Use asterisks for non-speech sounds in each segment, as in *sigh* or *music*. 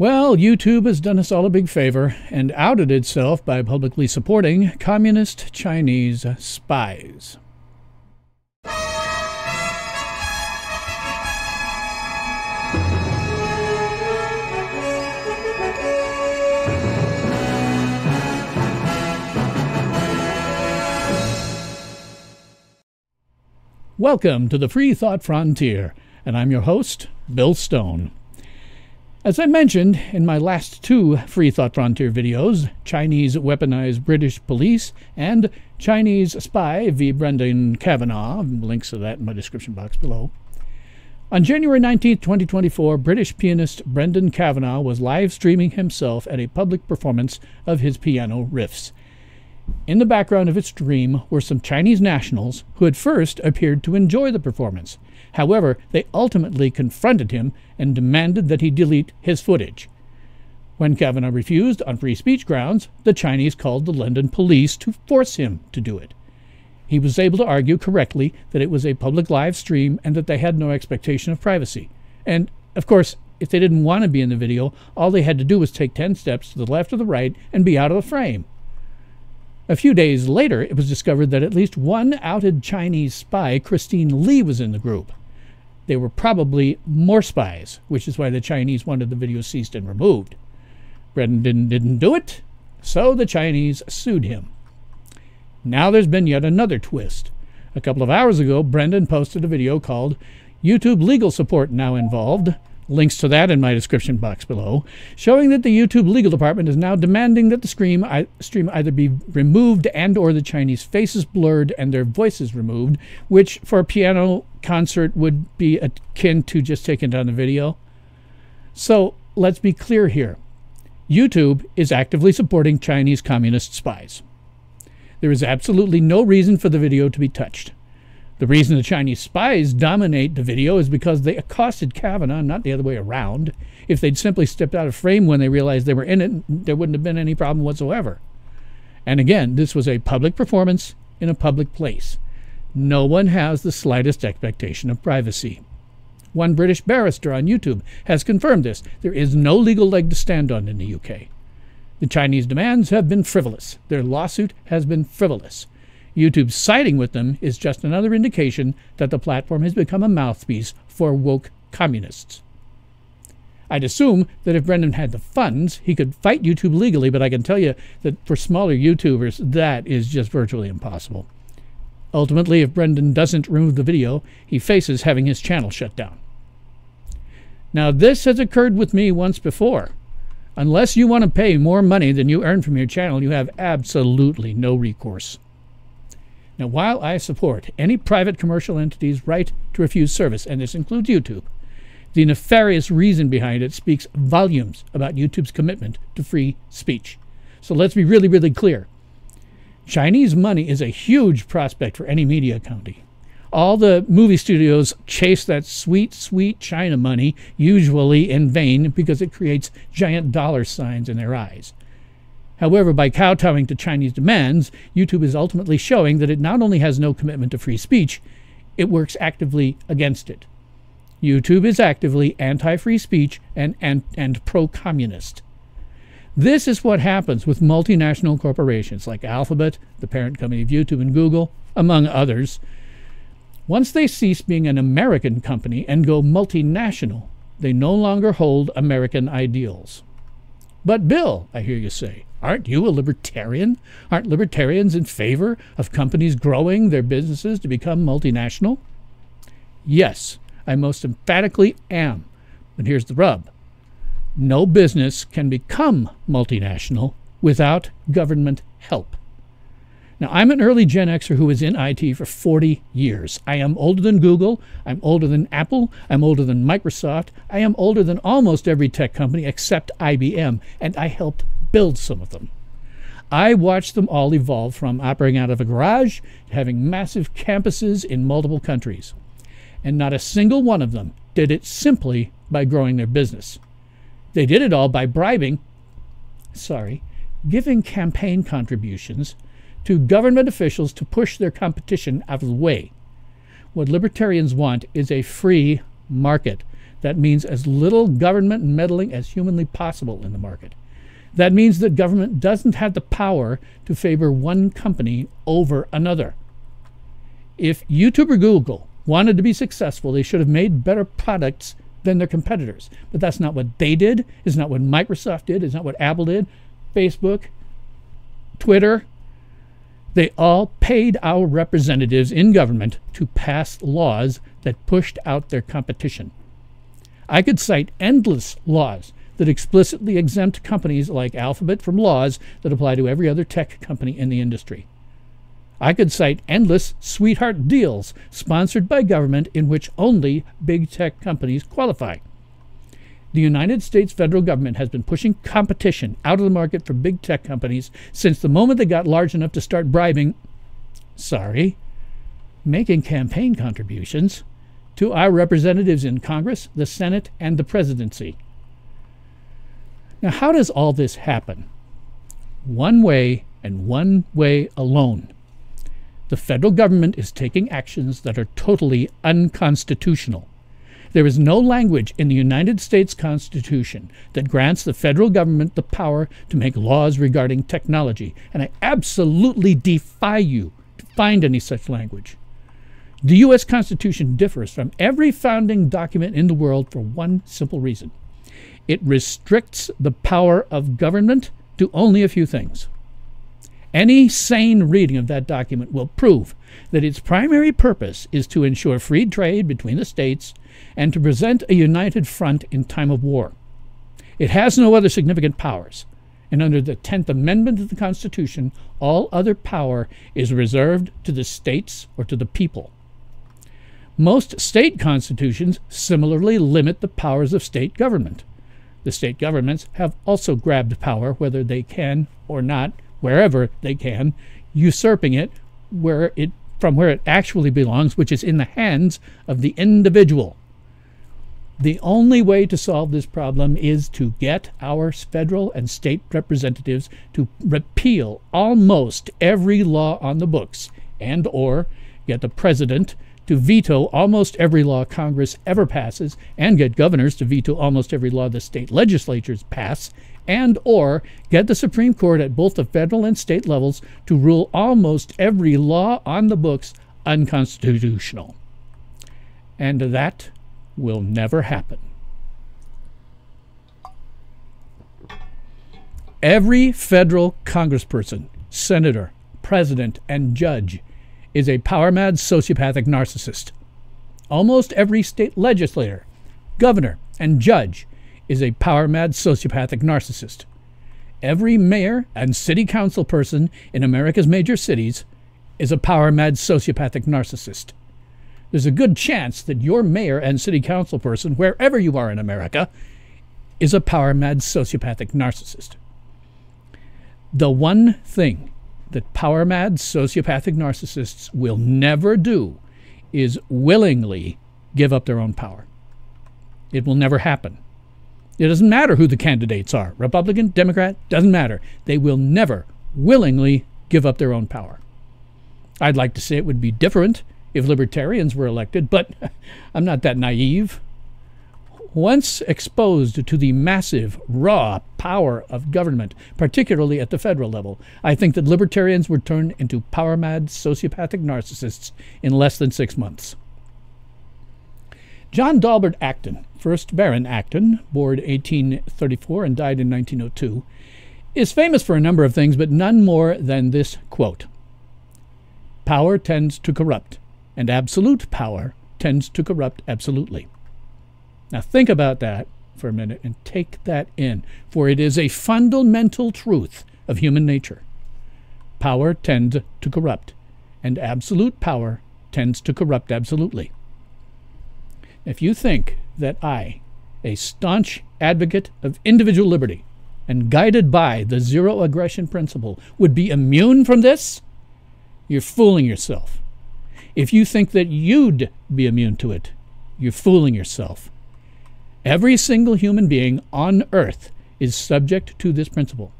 Well, YouTube has done us all a big favor and outed itself by publicly supporting communist Chinese spies. Welcome to the Free Thought Frontier, and I'm your host, Bill Stone. As I mentioned in my last two Free Thought Frontier videos, Chinese weaponized British police and Chinese spy v. Brendan Kavanagh, links to that in my description box below. On January 19, 2024, British pianist Brendan Kavanagh was live streaming himself at a public performance of his piano riffs. In the background of its stream were some Chinese nationals who at first appeared to enjoy the performance. However, they ultimately confronted him and demanded that he delete his footage. When Kavanagh refused on free speech grounds, the Chinese called the London police to force him to do it. He was able to argue correctly that it was a public live stream and that they had no expectation of privacy. And, of course, if they didn't want to be in the video, all they had to do was take 10 steps to the left or the right and be out of the frame. A few days later, it was discovered that at least one outed Chinese spy, Christine Lee, was in the group. They were probably more spies, which is why the Chinese wanted the video ceased and removed. Brendan didn't do it, so the Chinese sued him. Now there's been yet another twist. A couple of hours ago, Brendan posted a video called YouTube Legal Support Now Involved, links to that in my description box below, showing that the YouTube legal department is now demanding that the stream, stream either be removed and or the Chinese faces blurred and their voices removed, which for a piano concert would be akin to just taking down the video. So let's be clear here. YouTube is actively supporting Chinese communist spies. There is absolutely no reason for the video to be touched. The reason the Chinese spies dominate the video is because they accosted Kavanagh, not the other way around. If they'd simply stepped out of frame when they realized they were in it, there wouldn't have been any problem whatsoever. And again, this was a public performance in a public place. No one has the slightest expectation of privacy. One British barrister on YouTube has confirmed this. There is no legal leg to stand on in the UK. The Chinese demands have been frivolous. Their lawsuit has been frivolous. YouTube siding with them is just another indication that the platform has become a mouthpiece for woke communists. I'd assume that if Brendan had the funds, he could fight YouTube legally, but I can tell you that for smaller YouTubers, that is just virtually impossible. Ultimately, if Brendan doesn't remove the video, he faces having his channel shut down. Now, this has occurred with me once before. Unless you want to pay more money than you earn from your channel, you have absolutely no recourse. Now, while I support any private commercial entity's right to refuse service, and this includes YouTube, the nefarious reason behind it speaks volumes about YouTube's commitment to free speech. So let's be really, really clear. Chinese money is a huge prospect for any media company. All the movie studios chase that sweet, sweet China money, usually in vain, because it creates giant dollar signs in their eyes. However, by kowtowing to Chinese demands, YouTube is ultimately showing that it not only has no commitment to free speech, it works actively against it. YouTube is actively anti free speech and, and, and pro communist. This is what happens with multinational corporations like Alphabet, the parent company of YouTube, and Google, among others. Once they cease being an American company and go multinational, they no longer hold American ideals. But, Bill, I hear you say, aren't you a libertarian? Aren't libertarians in favor of companies growing their businesses to become multinational? Yes, I most emphatically am. But here's the rub no business can become multinational without government help. Now, I'm an early Gen Xer who was in IT for 40 years. I am older than Google. I'm older than Apple. I'm older than Microsoft. I am older than almost every tech company except IBM, and I helped build some of them. I watched them all evolve from operating out of a garage to having massive campuses in multiple countries. And not a single one of them did it simply by growing their business. They did it all by bribing, sorry, giving campaign contributions to government officials to push their competition out of the way. What libertarians want is a free market. That means as little government meddling as humanly possible in the market. That means that government doesn't have the power to favor one company over another. If YouTube or Google wanted to be successful, they should have made better products than their competitors. But that's not what they did. It's not what Microsoft did. It's not what Apple did. Facebook, Twitter. They all paid our representatives in government to pass laws that pushed out their competition. I could cite endless laws that explicitly exempt companies like Alphabet from laws that apply to every other tech company in the industry. I could cite endless sweetheart deals sponsored by government in which only big tech companies qualify. The United States federal government has been pushing competition out of the market for big tech companies since the moment they got large enough to start bribing, sorry, making campaign contributions to our representatives in Congress, the Senate, and the presidency. Now, how does all this happen? One way and one way alone. The federal government is taking actions that are totally unconstitutional. There is no language in the United States Constitution that grants the federal government the power to make laws regarding technology, and I absolutely defy you to find any such language. The U.S. Constitution differs from every founding document in the world for one simple reason it restricts the power of government to only a few things. Any sane reading of that document will prove that its primary purpose is to ensure free trade between the states and to present a united front in time of war. It has no other significant powers, and under the 10th Amendment of the Constitution, all other power is reserved to the states or to the people. Most state constitutions similarly limit the powers of state government. The state governments have also grabbed power, whether they can or not, wherever they can, usurping it where it from where it actually belongs, which is in the hands of the individual. The only way to solve this problem is to get our federal and state representatives to repeal almost every law on the books and or get the president to veto almost every law Congress ever passes and get governors to veto almost every law the state legislatures pass and or get the Supreme Court at both the federal and state levels to rule almost every law on the books unconstitutional. And that will never happen. Every federal congressperson, senator, president, and judge is a power mad sociopathic narcissist. Almost every state legislator, governor, and judge is a power mad sociopathic narcissist. Every mayor and city council person in America's major cities is a power mad sociopathic narcissist. There's a good chance that your mayor and city council person, wherever you are in America, is a power mad sociopathic narcissist. The one thing that power mad sociopathic narcissists will never do is willingly give up their own power. It will never happen. It doesn't matter who the candidates are Republican, Democrat, doesn't matter. They will never willingly give up their own power. I'd like to say it would be different if libertarians were elected, but *laughs* I'm not that naive. Once exposed to the massive, raw power of government, particularly at the federal level, I think that libertarians would turn into power mad sociopathic narcissists in less than six months. John Dalberg Acton, 1st Baron Acton, born 1834 and died in 1902, is famous for a number of things, but none more than this quote Power tends to corrupt, and absolute power tends to corrupt absolutely. Now, think about that for a minute and take that in, for it is a fundamental truth of human nature. Power tends to corrupt, and absolute power tends to corrupt absolutely. If you think that I, a staunch advocate of individual liberty and guided by the zero aggression principle, would be immune from this, you're fooling yourself. If you think that you'd be immune to it, you're fooling yourself. Every single human being on earth is subject to this principle.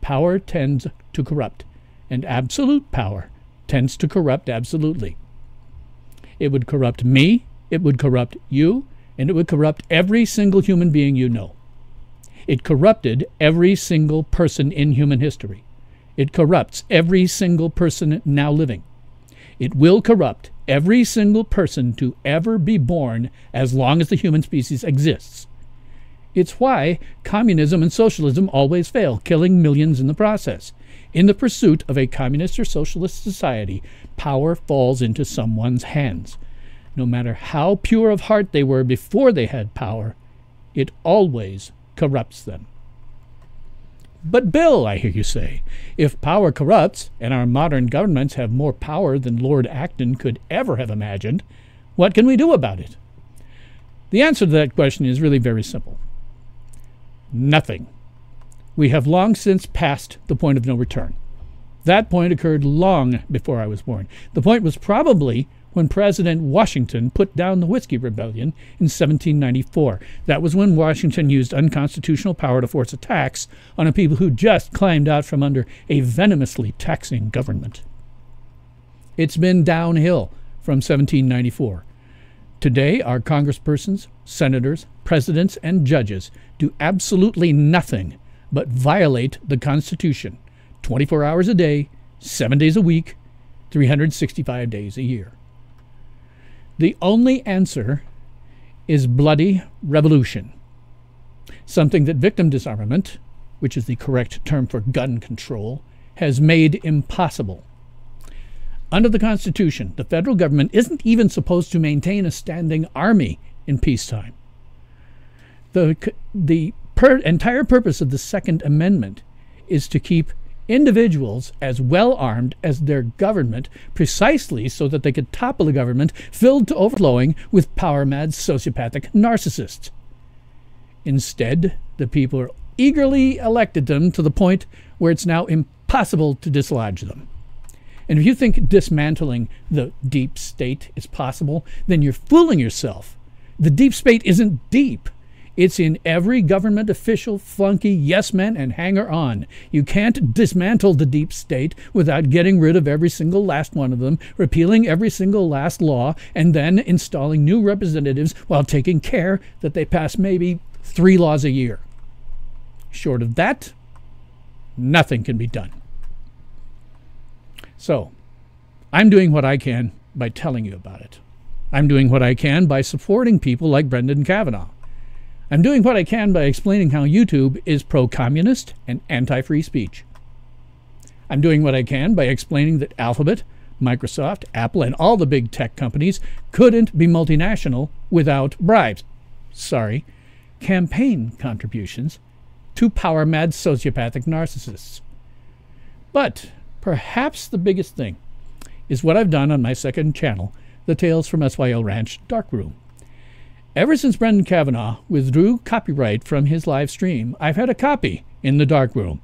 Power tends to corrupt, and absolute power tends to corrupt absolutely. It would corrupt me, it would corrupt you, and it would corrupt every single human being you know. It corrupted every single person in human history. It corrupts every single person now living. It will corrupt every single person to ever be born as long as the human species exists. It's why communism and socialism always fail, killing millions in the process. In the pursuit of a communist or socialist society, power falls into someone's hands. No matter how pure of heart they were before they had power, it always corrupts them. But, Bill, I hear you say, if power corrupts, and our modern governments have more power than Lord Acton could ever have imagined, what can we do about it? The answer to that question is really very simple nothing. We have long since passed the point of no return. That point occurred long before I was born. The point was probably when President Washington put down the Whiskey Rebellion in 1794. That was when Washington used unconstitutional power to force a tax on a people who just climbed out from under a venomously taxing government. It's been downhill from 1794. Today, our congresspersons, senators, presidents, and judges do absolutely nothing but violate the Constitution 24 hours a day, 7 days a week, 365 days a year. The only answer is bloody revolution, something that victim disarmament, which is the correct term for gun control, has made impossible. Under the Constitution, the federal government isn't even supposed to maintain a standing army in peacetime. The, the per entire purpose of the Second Amendment is to keep individuals as well armed as their government precisely so that they could topple a government filled to overflowing with power mad sociopathic narcissists. Instead, the people eagerly elected them to the point where it's now impossible to dislodge them. And if you think dismantling the deep state is possible, then you're fooling yourself. The deep state isn't deep. It's in every government official, flunky, yes man, and hanger on. You can't dismantle the deep state without getting rid of every single last one of them, repealing every single last law, and then installing new representatives while taking care that they pass maybe three laws a year. Short of that, nothing can be done. So, I'm doing what I can by telling you about it. I'm doing what I can by supporting people like Brendan Kavanagh. I'm doing what I can by explaining how YouTube is pro communist and anti free speech. I'm doing what I can by explaining that Alphabet, Microsoft, Apple, and all the big tech companies couldn't be multinational without bribes. Sorry, campaign contributions to power mad sociopathic narcissists. But perhaps the biggest thing is what I've done on my second channel, the Tales from SYL Ranch Darkroom. Ever since Brendan Kavanagh withdrew copyright from his live stream, I've had a copy in the darkroom.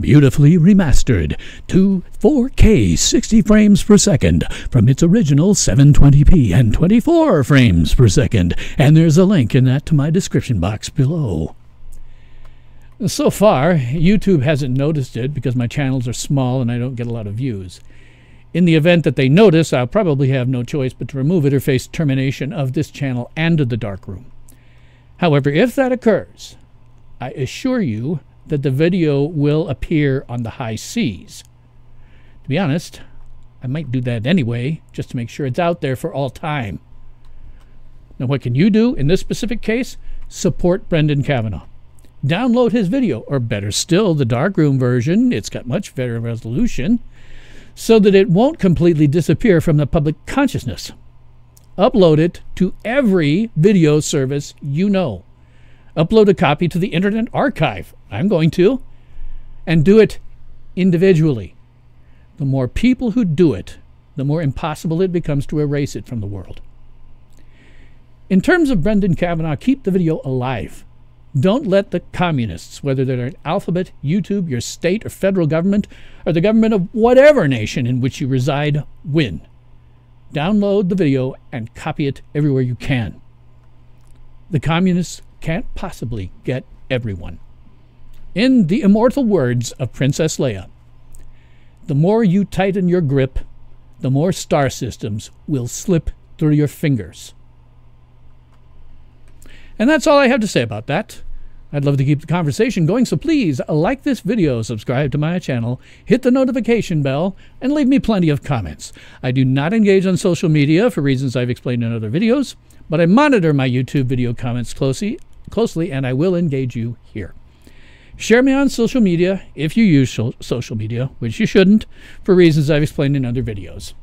Beautifully remastered to 4K 60 frames per second from its original 720p and 24 frames per second. And there's a link in that to my description box below. So far, YouTube hasn't noticed it because my channels are small and I don't get a lot of views. In the event that they notice, I'll probably have no choice but to remove it or face termination of this channel and of the darkroom. However, if that occurs, I assure you that the video will appear on the high seas. To be honest, I might do that anyway, just to make sure it's out there for all time. Now, what can you do in this specific case? Support Brendan Kavanagh. Download his video, or better still, the darkroom version. It's got much better resolution so that it won't completely disappear from the public consciousness. Upload it to every video service you know. Upload a copy to the Internet Archive. I'm going to. And do it individually. The more people who do it, the more impossible it becomes to erase it from the world. In terms of Brendan Kavanagh, keep the video alive. Don't let the communists, whether they're an Alphabet, YouTube, your state or federal government, or the government of whatever nation in which you reside, win. Download the video and copy it everywhere you can. The communists can't possibly get everyone. In the immortal words of Princess Leia, the more you tighten your grip, the more star systems will slip through your fingers. And that's all I have to say about that. I'd love to keep the conversation going, so please like this video, subscribe to my channel, hit the notification bell, and leave me plenty of comments. I do not engage on social media for reasons I've explained in other videos, but I monitor my YouTube video comments closely, closely and I will engage you here. Share me on social media if you use social media, which you shouldn't, for reasons I've explained in other videos.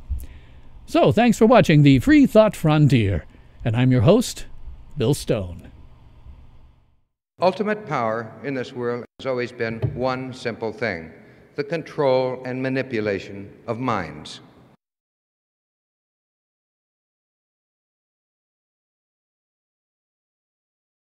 So, thanks for watching the Free Thought Frontier, and I'm your host, Bill Stone. Ultimate power in this world has always been one simple thing the control and manipulation of minds.